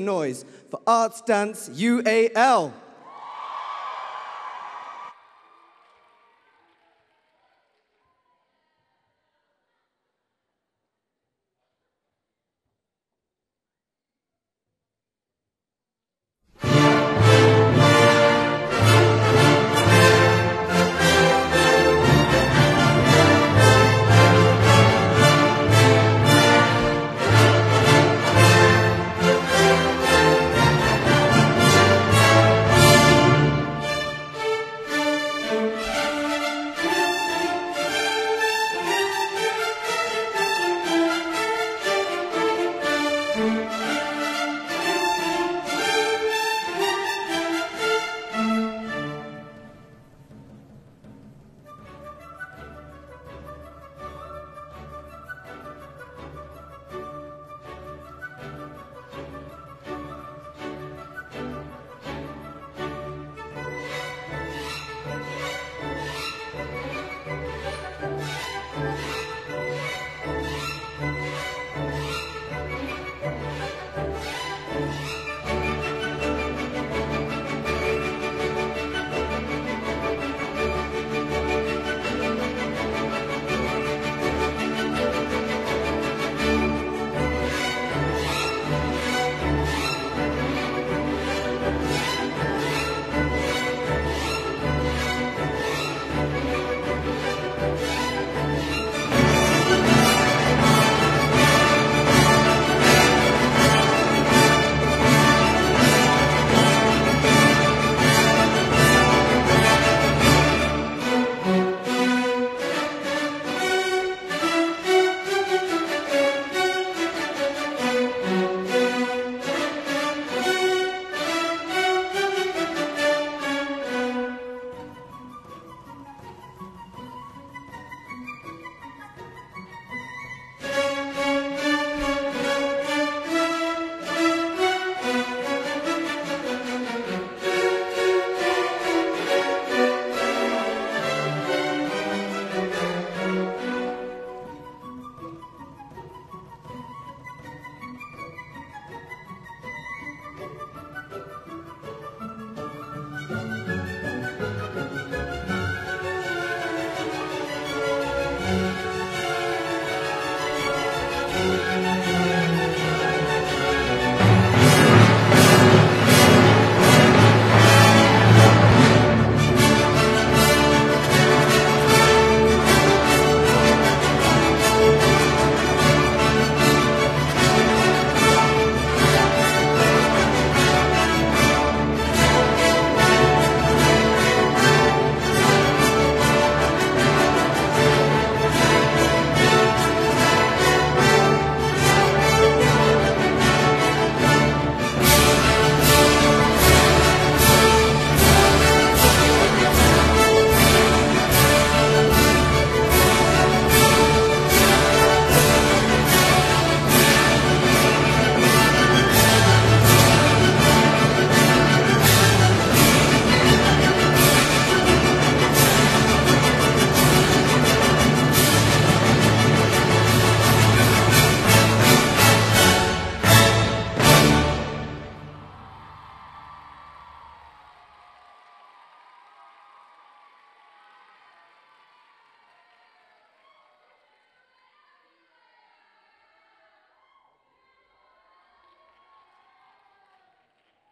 noise for Arts Dance UAL.